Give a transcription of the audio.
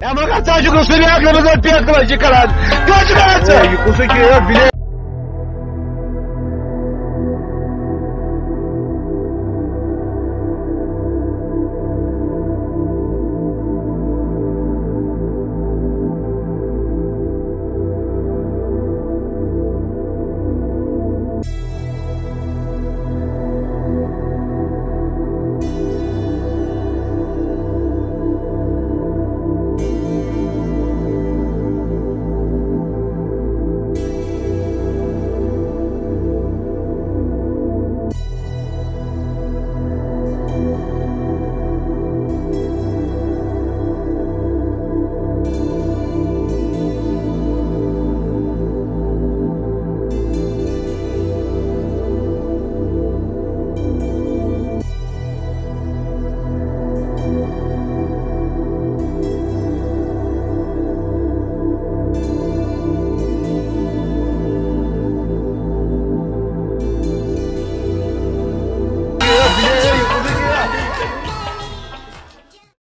Ya bana sadece konuşmayı bir aklımıza bir aklıma çıkaran. Kaç kaç. Oy kusur ki ya bile.